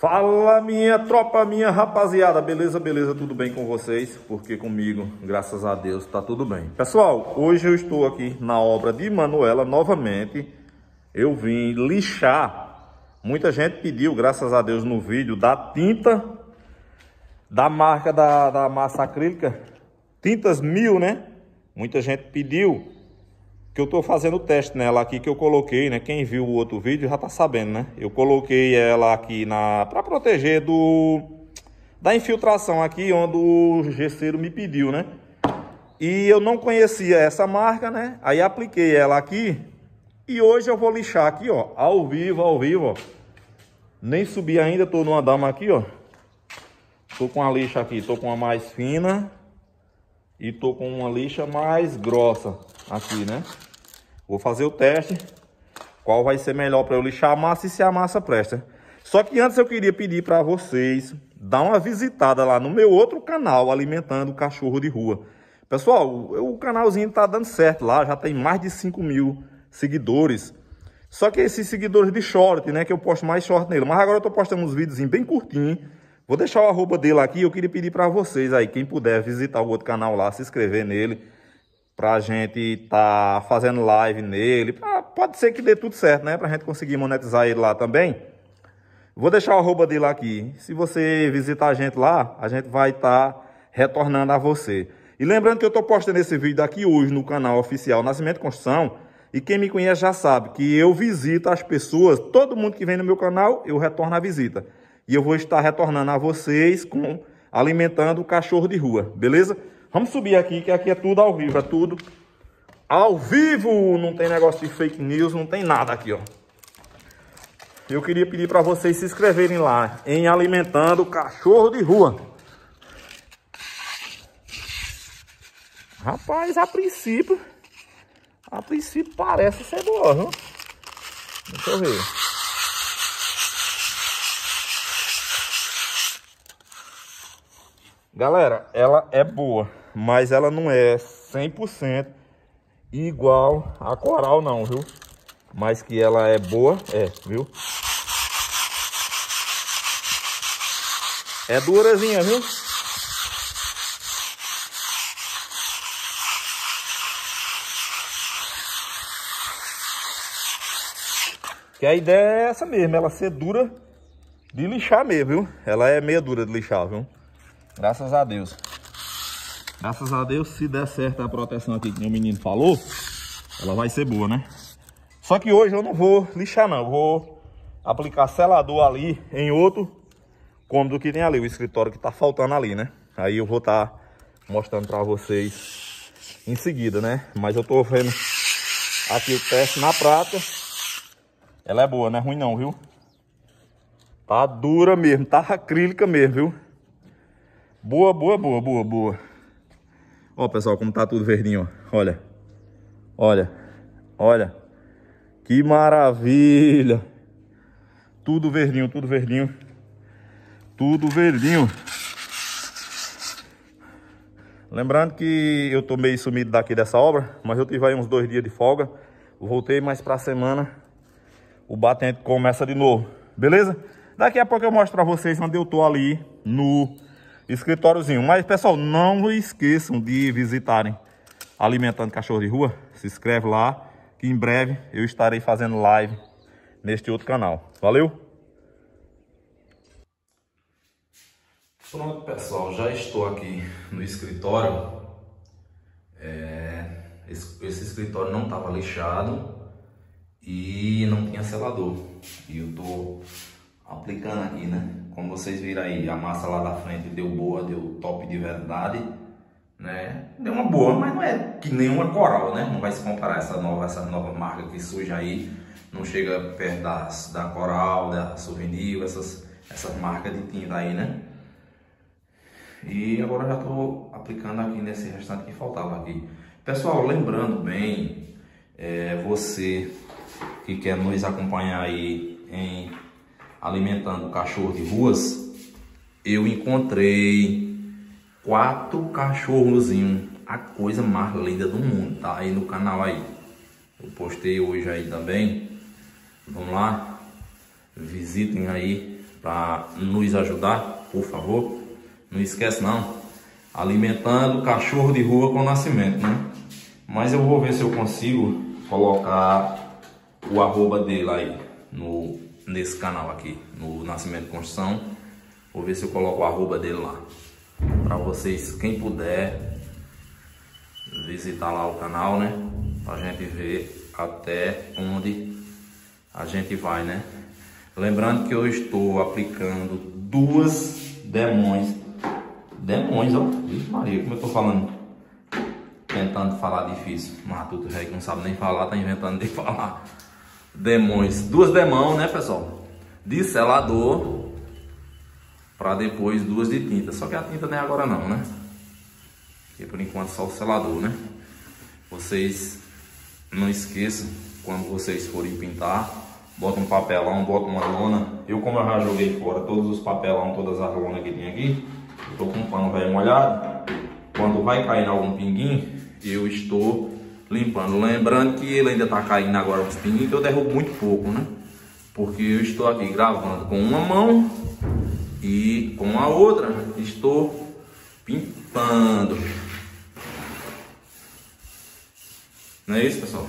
Fala minha tropa, minha rapaziada, beleza, beleza, tudo bem com vocês? Porque comigo, graças a Deus, tá tudo bem. Pessoal, hoje eu estou aqui na obra de Manuela novamente. Eu vim lixar. Muita gente pediu, graças a Deus, no vídeo da tinta da marca da, da massa acrílica, Tintas Mil, né? Muita gente pediu que eu tô fazendo o teste nela aqui que eu coloquei, né? Quem viu o outro vídeo já tá sabendo, né? Eu coloquei ela aqui na para proteger do da infiltração aqui onde o gesseiro me pediu, né? E eu não conhecia essa marca, né? Aí apliquei ela aqui e hoje eu vou lixar aqui, ó, ao vivo, ao vivo, ó. Nem subi ainda, tô numa dama aqui, ó. Tô com a lixa aqui, tô com uma mais fina e tô com uma lixa mais grossa aqui, né? Vou fazer o teste, qual vai ser melhor para eu lixar a massa e se a massa presta. Só que antes eu queria pedir para vocês dar uma visitada lá no meu outro canal, Alimentando Cachorro de Rua. Pessoal, o, canalzinho tá dando certo lá, já tem mais de 5 mil seguidores. Só que esses seguidores de short, né, que eu posto mais short nele. Mas agora eu tô postando uns vídeos bem curtinhos. Vou deixar o arroba dele aqui, eu queria pedir para vocês aí, quem puder visitar o outro canal lá, se inscrever nele pra gente tá fazendo live nele. Pode ser que dê tudo certo, né? Pra gente conseguir monetizar ele lá também. Vou deixar o arroba dele aqui. Se você visitar a gente lá, a gente vai estar tá retornando a você. E lembrando que eu tô postando esse vídeo aqui hoje no canal oficial Nascimento Construção. E quem me conhece já sabe que eu visito as pessoas, todo mundo que vem no meu canal, eu retorno a visita. E eu vou estar retornando a vocês com alimentando o cachorro de rua, beleza? Vamos subir aqui, que aqui é tudo ao vivo, é tudo ao vivo. Não tem negócio de fake news, não tem nada aqui, ó. Eu queria pedir para vocês se inscreverem lá em Alimentando Cachorro de Rua. Rapaz, a princípio, a princípio parece ser boa, viu? Deixa eu ver. Galera, ela é boa mas ela não é 100% igual a coral não, viu? Mas que ela é boa, é, viu? É durazinha, viu? Que a ideia é essa mesmo, ela ser dura de lixar mesmo, viu? Ela é meia dura de lixar, viu? Graças a Deus. Graças a Deus, se der certo a proteção aqui que o menino falou, ela vai ser boa, né? Só que hoje eu não vou lixar não, vou aplicar selador ali em outro cômodo que tem ali, o escritório que tá faltando ali, né? Aí eu vou estar tá mostrando pra vocês em seguida, né? Mas eu tô vendo aqui o teste na prata. Ela é boa, não é ruim não, viu? Tá dura mesmo, tá acrílica mesmo, viu? Boa, boa, boa, boa, boa. Ó, pessoal, como tá tudo verdinho, ó. Olha. Olha. Olha. Que maravilha. Tudo verdinho, tudo verdinho. Tudo verdinho. Lembrando que eu tô meio sumido daqui dessa obra, mas eu tive aí uns dois dias de folga. Voltei mais pra semana. O batente começa de novo, beleza? Daqui a pouco eu mostro pra vocês onde eu tô ali no escritóriozinho. Mas, pessoal, não esqueçam de visitarem Alimentando Cachorro de Rua. Se inscreve lá, que em breve eu estarei fazendo live neste outro canal. Valeu! Pronto, pessoal, já estou aqui no escritório. É, esse, esse escritório não estava lixado e não tinha selador. E eu estou aplicando aqui, né? Como vocês viram aí, a massa lá da frente deu boa, deu top de verdade, né? Deu uma boa, mas não é que nenhuma coral, né? Não vai se comparar essa nova, essa nova marca que surge aí, não chega perto das, da coral, da souvenir, essas, essas marcas de tinta aí, né? E agora já estou aplicando aqui nesse restante que faltava aqui. Pessoal, lembrando bem, é, você que quer nos acompanhar aí em alimentando cachorro de ruas, eu encontrei quatro cachorrozinhos, a coisa mais linda do mundo, tá aí no canal aí. Eu postei hoje aí também. Vamos lá, visitem aí para nos ajudar, por favor. Não esquece não. Alimentando cachorro de rua com nascimento, né? Mas eu vou ver se eu consigo colocar o arroba dele aí no, nesse canal aqui, no Nascimento Construção. Vou ver se eu coloco o arroba dele lá. Para vocês, quem puder, visitar lá o canal, né? Pra gente ver até onde a gente vai, né? Lembrando que eu estou aplicando duas demões. Demões, ó. Ixi, Maria, como eu tô falando? Tentando falar difícil. Matuto Rei que não sabe nem falar, tá inventando de falar. Demões. Duas demãos, né, pessoal? De selador. Pra depois duas de tinta. Só que a tinta não é agora não, né? Porque por enquanto só o selador, né? Vocês não esqueçam, quando vocês forem pintar, bota um papelão, bota uma lona. Eu, como eu já joguei fora todos os papelão, todas as lonas que tem aqui, eu tô com um pano velho molhado. Quando vai cair algum pinguinho, eu estou limpando. Lembrando que ele ainda tá caindo agora os pinguinhos, que eu derrubo muito pouco, né? Porque eu estou aqui gravando com uma mão e com a outra estou pintando. Não é isso, pessoal?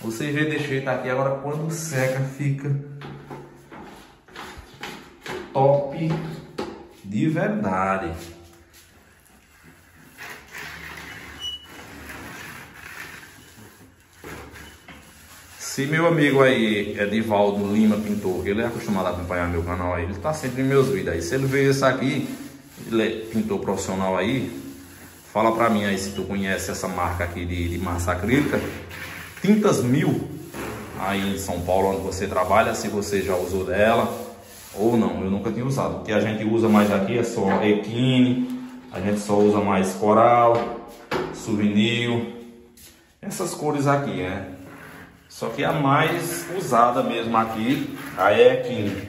Você vê desse jeito aqui, agora quando seca fica top de verdade. Se meu amigo aí, Edivaldo Lima Pintor, ele é acostumado a acompanhar meu canal aí, ele tá sempre em meus vídeos aí. Se ele vê isso aqui, ele é pintor profissional aí, Fala pra mim aí se tu conhece essa marca aqui de, de massa acrílica. Tintas Mil, aí em São Paulo onde você trabalha, se você já usou dela ou não. Eu nunca tinha usado. O que a gente usa mais aqui é só Equine, a gente só usa mais Coral, Souvenir, essas cores aqui, né? Só que a mais usada mesmo aqui, a Equine.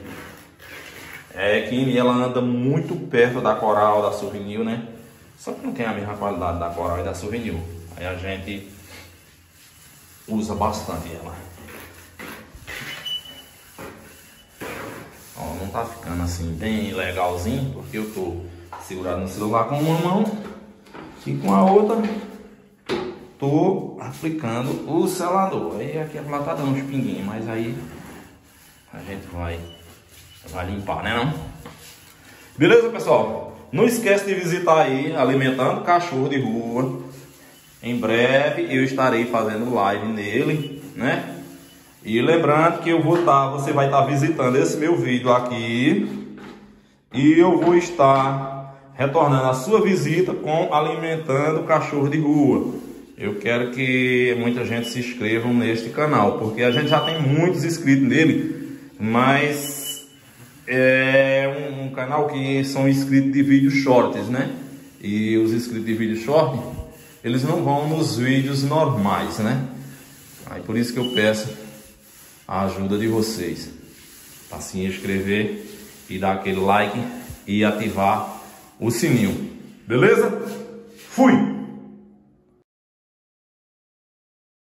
A Equine, ela anda muito perto da Coral, da Souvenir, né? Só que não tem a mesma qualidade da Coral e da Souvenir. Aí a gente usa bastante ela. Ó, não tá ficando assim bem legalzinho, porque eu tô segurando no celular com uma mão e com a outra tô aplicando o selador. Aí aqui ela tá dando uns pinguinhos, mas aí a gente vai, vai limpar, né não? Beleza, pessoal? Não esquece de visitar aí Alimentando Cachorro de Rua. Em breve eu estarei fazendo live nele, né? E lembrando que eu vou estar, tá, você vai estar tá visitando esse meu vídeo aqui. E eu vou estar retornando a sua visita com Alimentando Cachorro de Rua. Eu quero que muita gente se inscreva neste canal, porque a gente já tem muitos inscritos nele, mas é um, um, canal que são inscritos de vídeos shorts, né? E os inscritos de vídeo short, eles não vão nos vídeos normais, né? Aí por isso que eu peço a ajuda de vocês. Para se inscrever e dar aquele like e ativar o sininho. Beleza? Fui!